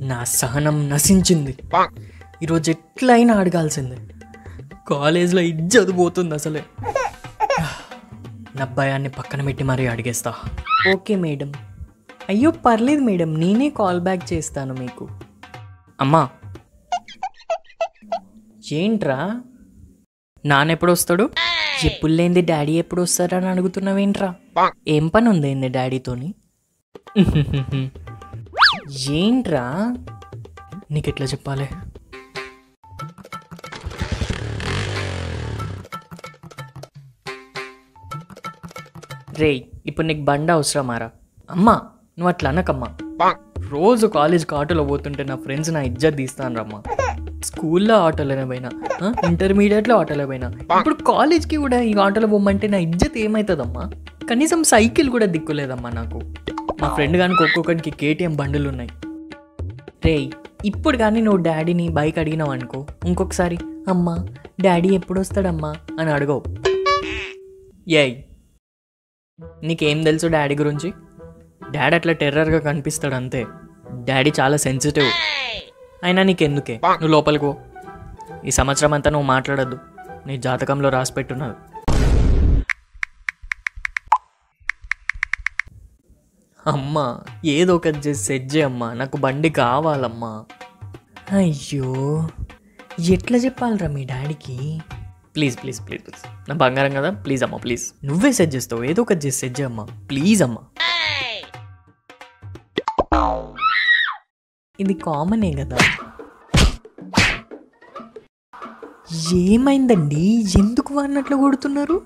నా సహనం నశించింది. ఈరోజు ఎట్లయినా అడగాల్సిందే. కాలేజ్లో ఇజ్జత్ పోతుంది అసలే. నా భయాన్ని పక్కన పెట్టి మరీ అడిగేస్తా. Okay madam. అయ్యో పర్లేదు మేడం. నేనే కాల్ బ్యాక్ చేస్తాను మీకు. అమ్మా. ఏంట్రా? నాన్నెప్పుడు వస్తాడు ఎప్పుడు లేనిది డాడీ ఎప్పుడు వస్తారని అడుగుతున్నావేంట్రా ఏం పని ఉంది డాడీతోని? ఏంట్రా? నీకు ఎట్లా చెప్పాలి? రేయ్ ఇప్పుడు నీకు బండ అవసరమారా అమ్మా నువ్వు అట్లా అనకమ్మా. రోజు కాలేజ్కి ఆటోలో పోతుంటే నా ఫ్రెండ్స్ నా ఇజ్జత్ తీస్తాను రమ్మా స్కూల్లో ఆటోలోనే పోయినా ఆ, ఇంటర్మీడియట్లో ఆటోలో పోయినా. ఇప్పుడు కాలేజ్కి కూడా ఈ ఆటోలో పోమంటే నా ఇజ్జత్ ఏమవుతుందమ్మా కనీసం సైకిల్ కూడా దిక్కులేదమ్మా నాకు. మా ఫ్రెండ్ కానీ ఒక్కొక్కడికి కేటీఎం బండులు ఉన్నాయి. రేయ్ ఇప్పుడు కానీ నువ్వు డాడీని బైక్ అడిగినావు అనుకో ఇంకొకసారి అమ్మా డాడీ ఎప్పుడు వస్తాడమ్మా అని అడగవు. ఏయ్ నీకేం తెలుసు డాడీ గురించి? డాడీ అట్లా టెర్రర్గా కనిపిస్తాడు అంతే. డాడీ చాలా సెన్సిటివ్ అయినా నీకెందుకే? నువ్వు లోపలికో ఈ సంవత్సరం అంతా నువ్వు మాట్లాడద్దు. నీ జాతకంలో రాసి అమ్మా ఏదో ఒకటి చేసి సెట్ చేయమ్మా నాకు బండి కావాలమ్మా. అయ్యో ఎట్లా చెప్పాలరా మీ డాడీకి? Please please please please. నా బంగారం కదా ప్లీజ్ అమ్మా ప్లీజ్. నువ్వే సెట్ చేస్తావు ఏదో ఒకటి చేసి సెట్ చేయమ్మా ప్లీజ్ అమ్మా. ఇది కామనే కదా. ఏమైందండి? ఎందుకు వాడినట్లు కొడుతున్నారు?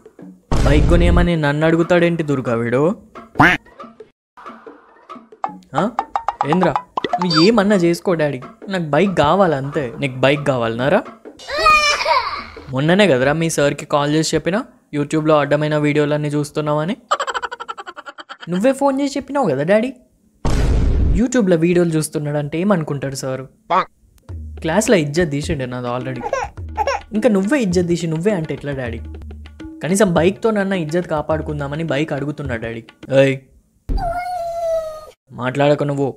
బైక్ కొనేమని నన్ను అడుగుతాడేంటి దుర్గా వీడు? ఏంద్రా? నువ్వు ఏమన్నా చేసుకో డాడీ. నాకు బైక్ కావాలి అంతే. నీకు బైక్ కావాలన్నారా? మొన్ననే కదరా మీ సార్కి కాల్ చేసి చెప్పినా? యూట్యూబ్లో అడ్డమైన వీడియోలన్నీ చూస్తున్నావని? నువ్వే ఫోన్ చేసి చెప్పినావు కదా డాడీ? యూట్యూబ్లో వీడియోలు చూస్తున్నాడంటే ఏమనుకుంటాడు సారు? క్లాస్లో ఇజ్జత్ తీసిండే నాది ఆల్రెడీ. ఇంకా నువ్వే ఇజ్జత్ తీసి నువ్వే అంటే ఎట్లా డాడీ? కనీసం బైక్తో నన్న ఇజ్జత్ కాపాడుకుందామని బైక్ అడుగుతున్నాడు డాడీ. ఏయ్ మాట్లాడక నువ్వు.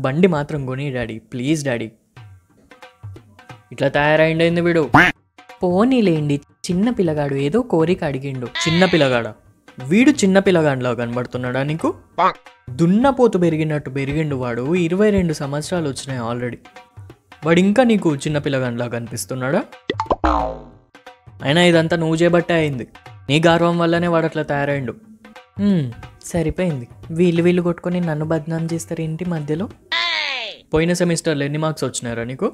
బండి మాత్రం కొని డాడీ ప్లీజ్ డాడీ. ఇట్లా తయారైండైంది వీడు? పోనీలేండి చిన్న పిల్లగాడు ఏదో కోరిక అడిగిండు. చిన్న పిల్లగాడ? వీడు చిన్న పిల్లగాడిలా కనబడుతున్నాడా నీకు? దున్నపోతు పెరిగినట్టు పెరిగిండు వాడు ఇరవై రెండు సంవత్సరాలు వచ్చినాయి ఆల్రెడీ. వాడు ఇంకా నీకు చిన్న పిల్లగాడిలా కనిపిస్తున్నాడా? అయినా ఇదంతా నువ్వు చేబట్టే అయింది. నీ గర్వం వల్లనే వాడు అట్లా తయారైండు. సరిపోయింది. వీళ్ళు వీళ్ళు కొట్టుకొని నన్ను బద్నాం చేస్తారు ఏంటి మధ్యలో? పోయిన సెమిస్టర్లో ఎన్ని మార్క్స్ వచ్చినారా నీకు?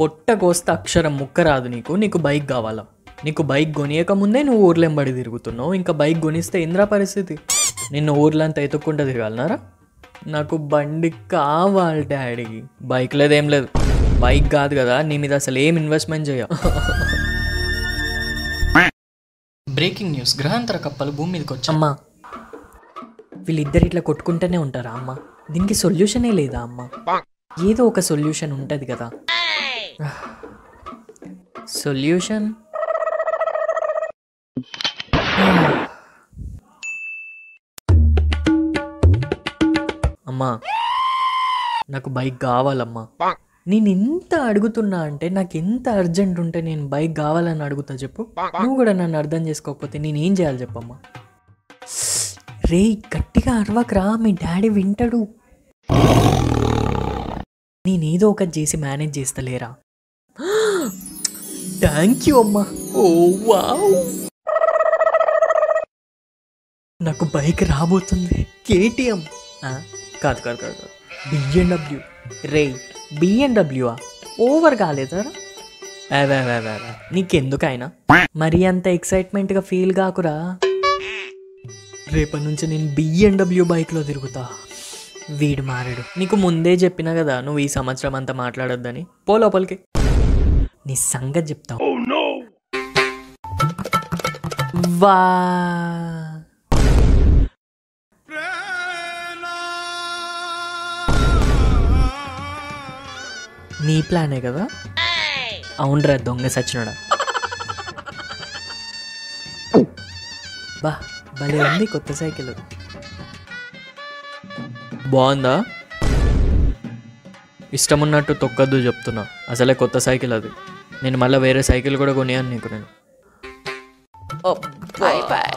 పొట్ట కోస్తే అక్షరం ముక్క రాదు నీకు నీకు బైక్ కావాలా? నీకు బైక్ కొనియక ముందే నువ్వు ఊర్లెంబడి తిరుగుతున్నావు ఇంకా బైక్ కొనిస్తే ఇంద్రా పరిస్థితి? నిన్ను ఊర్లంతా ఎతుక్కుంటా తిరగాలన్నారా నాకు బండి కావాలి డాడీ బైక్ లేదేం లేదు. బైక్ కాదు కదా నీ మీద అసలు ఏం ఇన్వెస్ట్మెంట్ చేయ? Breaking news. గ్రహాంతర కప్పలు భూమి మీదకి వచ్చమ్మా వీళ్ళిద్దరు ఇట్లా కొట్టుకుంటూనే ఉంటారా అమ్మ? దీనికి సొల్యూషనే లేదా అమ్మ? ఏదో ఒక సొల్యూషన్ ఉంటుంది కదా. సొల్యూషన్? అమ్మా నాకు బైక్ కావాలమ్మా. నేను ఎంత అడుగుతున్నా అంటే నాకు ఎంత అర్జెంట్ ఉంటే నేను బైక్ కావాలని అడుగుతా చెప్పు. నువ్వు కూడా నన్ను అర్థం చేసుకోకపోతే నేను ఏం చేయాలి చెప్పమ్మా? రే గట్టిగా అరవకరా మీ డాడీ వింటాడు. నేనేదో ఒకటి చేసి మేనేజ్ చేస్తలేరా థ్యాంక్ యూ అమ్మా. Oh wow. నాకు బైక్ రాబోతుంది. కేటీఎం. కాదు కాదు కాదు కాదు. రే బిఎన్డబ్ల్యూఆ ఓవర్ కాలేదా అవే అవే అవే అవే నీకెందుకైనా? మరీ అంత ఎక్సైట్మెంట్గా ఫీల్ కాకురా? రేపటి నుంచి నేను బిఎన్డబ్ల్యూ బైక్లో తిరుగుతా. వీడు మారాడు. నీకు ముందే చెప్పినా కదా నువ్వు ఈ సంవత్సరం అంతా మాట్లాడొద్దని. పో లోపలికి. నీ సంగతి చెప్తావు వా నీ ప్లానే కదా? అవునరా దొంగ సచ్చినోడా. బా భలే ఉంది కొత్త సైకిల్. బాగుందా? ఇష్టం ఉన్నట్టు తొక్కద్దు చెప్తున్నా. అసలే కొత్త సైకిల్ అది. నేను మళ్ళీ వేరే సైకిల్ కూడా కొనియాను నీకు నేను. Bye bye.